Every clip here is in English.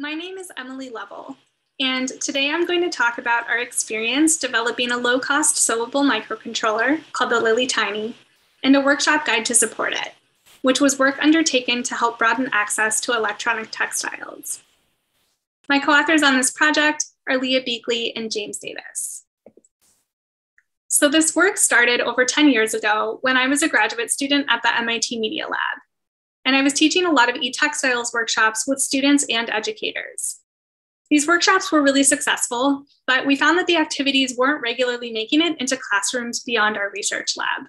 My name is Emily Lovell, and today I'm going to talk about our experience developing a low-cost sewable microcontroller called the Lily Tiny and a workshop guide to support it, which was work undertaken to help broaden access to electronic textiles. My co-authors on this project are Leah Buechley and James Davis. So this work started over 10 years ago when I was a graduate student at the MIT Media Lab and I was teaching a lot of e-textiles workshops with students and educators. These workshops were really successful, but we found that the activities weren't regularly making it into classrooms beyond our research lab.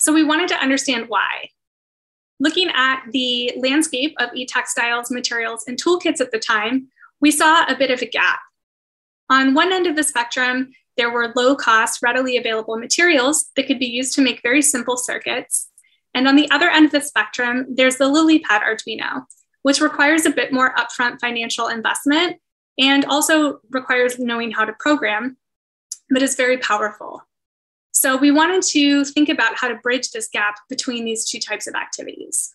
So we wanted to understand why. Looking at the landscape of e-textiles, materials, and toolkits at the time, we saw a bit of a gap. On one end of the spectrum, there were low cost, readily available materials that could be used to make very simple circuits and on the other end of the spectrum, there's the LilyPad Arduino, which requires a bit more upfront financial investment and also requires knowing how to program, but is very powerful. So we wanted to think about how to bridge this gap between these two types of activities.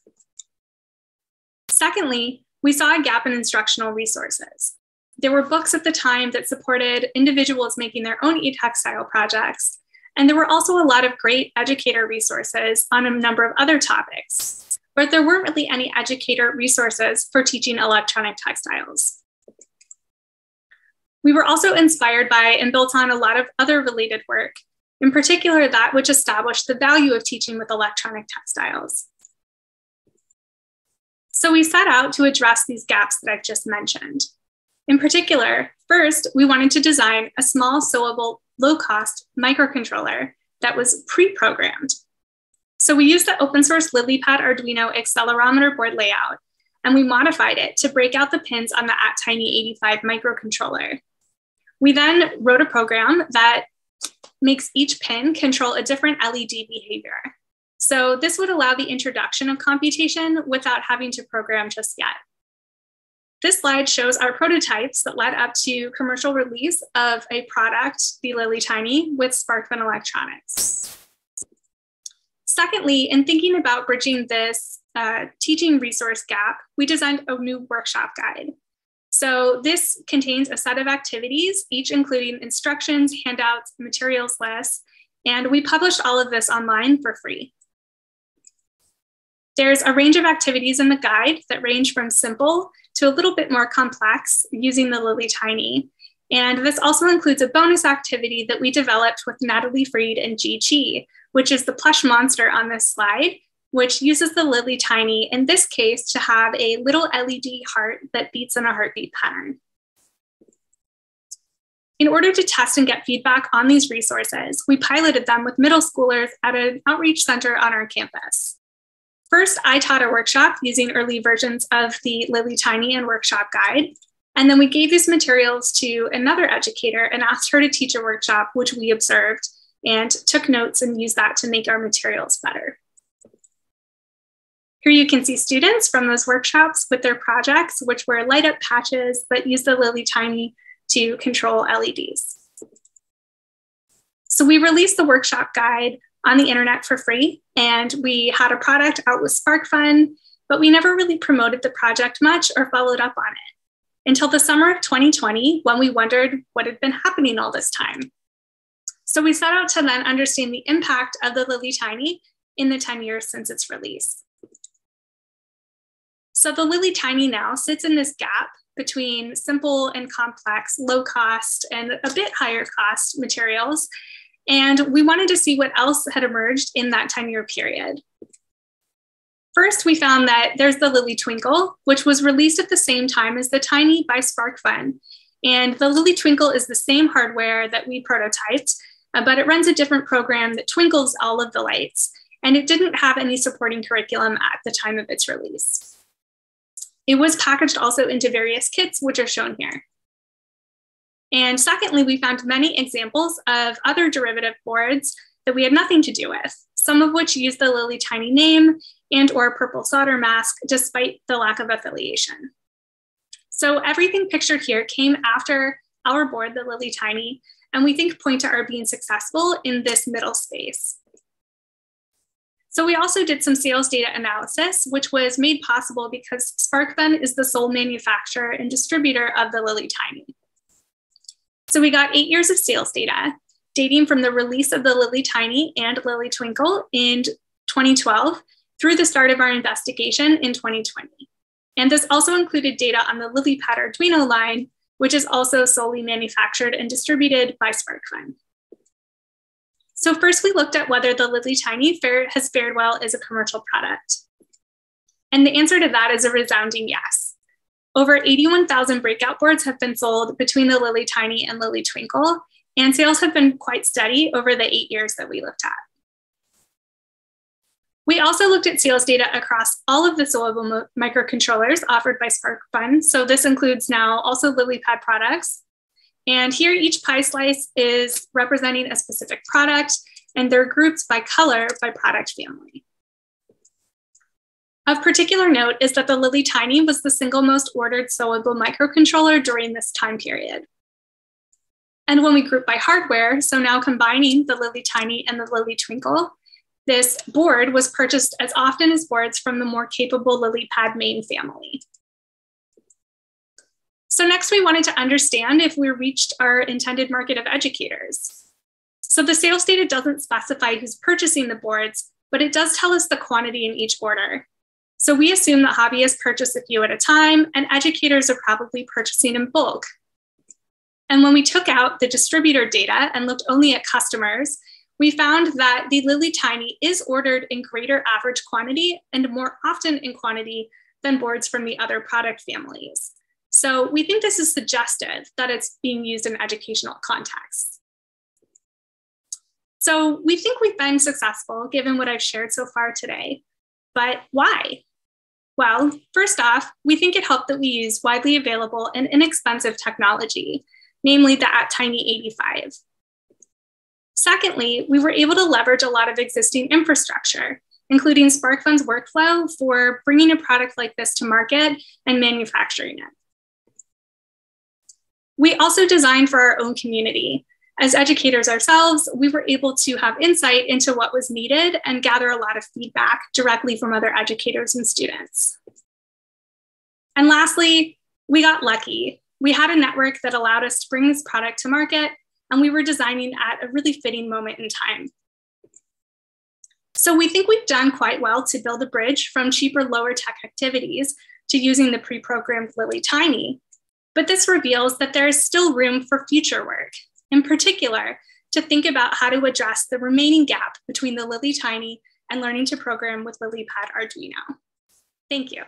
Secondly, we saw a gap in instructional resources. There were books at the time that supported individuals making their own e-textile projects, and there were also a lot of great educator resources on a number of other topics, but there weren't really any educator resources for teaching electronic textiles. We were also inspired by and built on a lot of other related work, in particular that which established the value of teaching with electronic textiles. So we set out to address these gaps that I've just mentioned. In particular, first, we wanted to design a small sewable low cost microcontroller that was pre programmed. So we used the open source LilyPad Arduino accelerometer board layout, and we modified it to break out the pins on the ATtiny85 microcontroller. We then wrote a program that makes each pin control a different LED behavior. So this would allow the introduction of computation without having to program just yet. This slide shows our prototypes that led up to commercial release of a product, the Lily Tiny, with SparkFun Electronics. Secondly, in thinking about bridging this uh, teaching resource gap, we designed a new workshop guide. So this contains a set of activities, each including instructions, handouts, materials lists, and we published all of this online for free. There's a range of activities in the guide that range from simple to a little bit more complex using the Lily Tiny. And this also includes a bonus activity that we developed with Natalie Freed and Jie Qi, which is the plush monster on this slide, which uses the Lily Tiny, in this case, to have a little LED heart that beats in a heartbeat pattern. In order to test and get feedback on these resources, we piloted them with middle schoolers at an outreach center on our campus. First, I taught a workshop using early versions of the Lily Tiny and workshop guide. And then we gave these materials to another educator and asked her to teach a workshop, which we observed and took notes and used that to make our materials better. Here you can see students from those workshops with their projects, which were light up patches that use the Lily Tiny to control LEDs. So we released the workshop guide on the internet for free. And we had a product out with SparkFun, but we never really promoted the project much or followed up on it until the summer of 2020 when we wondered what had been happening all this time. So we set out to then understand the impact of the Lily Tiny in the 10 years since its release. So the Lily Tiny now sits in this gap between simple and complex, low cost and a bit higher cost materials and we wanted to see what else had emerged in that 10 year period. First, we found that there's the Lily Twinkle, which was released at the same time as the Tiny by SparkFun. And the Lily Twinkle is the same hardware that we prototyped, uh, but it runs a different program that twinkles all of the lights. And it didn't have any supporting curriculum at the time of its release. It was packaged also into various kits, which are shown here. And secondly, we found many examples of other derivative boards that we had nothing to do with, some of which use the Lily Tiny name and or purple solder mask despite the lack of affiliation. So everything pictured here came after our board, the Lily Tiny, and we think point to our being successful in this middle space. So we also did some sales data analysis, which was made possible because SparkFun is the sole manufacturer and distributor of the Lily Tiny. So we got eight years of sales data, dating from the release of the Lily Tiny and Lily Twinkle in 2012 through the start of our investigation in 2020. And this also included data on the Lily Pad Arduino line, which is also solely manufactured and distributed by SparkFun. So first we looked at whether the Lily Tiny has fared well as a commercial product. And the answer to that is a resounding yes. Over 81,000 breakout boards have been sold between the Lily Tiny and Lily Twinkle, and sales have been quite steady over the eight years that we looked at. We also looked at sales data across all of the sewable microcontrollers offered by SparkFun. So this includes now also LilyPad products, and here each pie slice is representing a specific product and they're grouped by color by product family. Of particular note is that the Lily Tiny was the single most ordered sewable microcontroller during this time period. And when we group by hardware, so now combining the Lily Tiny and the Lily Twinkle, this board was purchased as often as boards from the more capable LilyPad main family. So next we wanted to understand if we reached our intended market of educators. So the sales data doesn't specify who's purchasing the boards, but it does tell us the quantity in each order. So we assume that hobbyists purchase a few at a time and educators are probably purchasing in bulk. And when we took out the distributor data and looked only at customers, we found that the Lily Tiny is ordered in greater average quantity and more often in quantity than boards from the other product families. So we think this is suggestive that it's being used in educational contexts. So we think we've been successful given what I've shared so far today, but why? Well, first off, we think it helped that we use widely available and inexpensive technology, namely the ATtiny85. Secondly, we were able to leverage a lot of existing infrastructure, including SparkFun's workflow for bringing a product like this to market and manufacturing it. We also designed for our own community. As educators ourselves, we were able to have insight into what was needed and gather a lot of feedback directly from other educators and students. And lastly, we got lucky. We had a network that allowed us to bring this product to market, and we were designing at a really fitting moment in time. So we think we've done quite well to build a bridge from cheaper, lower tech activities to using the pre-programmed Lily Tiny but this reveals that there is still room for future work, in particular, to think about how to address the remaining gap between the Lily Tiny and learning to program with LilyPad Arduino. Thank you.